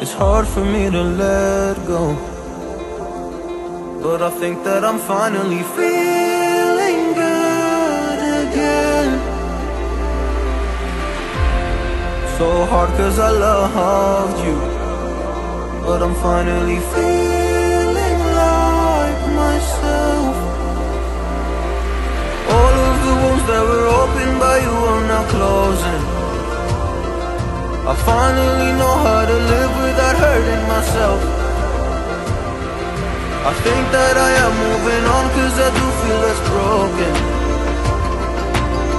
it's hard for me to let go. But I think that I'm finally feeling good again. So hard cause I loved you. But I'm finally feeling like myself. All of the wounds that were opened by you are now closing. I finally know how to live without hurting myself. I think that I am moving on cause I do feel less broken.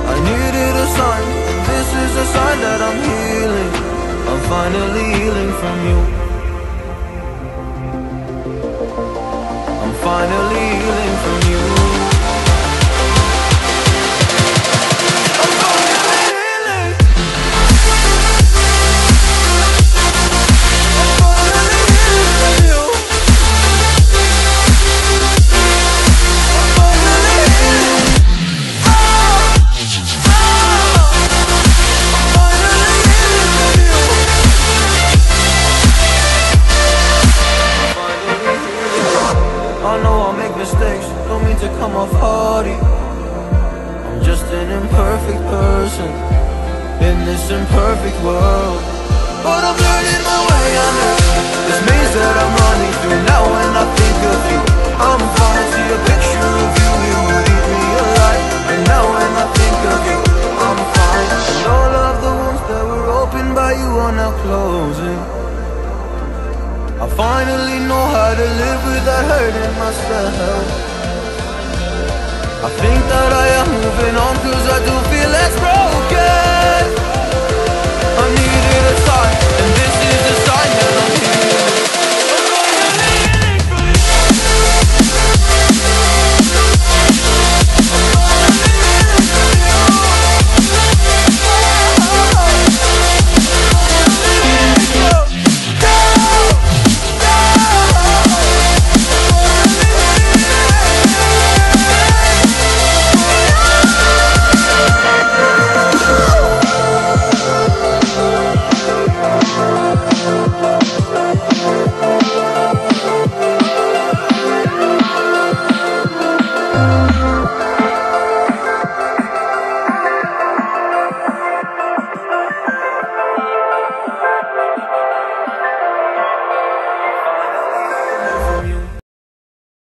I needed a sign, this is a sign that I'm healing. I'm finally healing from you. I know I'll make mistakes, don't mean to come off hardy. I'm just an imperfect person in this imperfect world. But I'm learning my way under this maze that I'm running through now. When I think of you, I'm fine. See a picture of you, it would eat me alive. And now when I think of you, I'm fine. And all of the wounds that were opened by you are now closing. I finally know how to live hurting myself. I think that I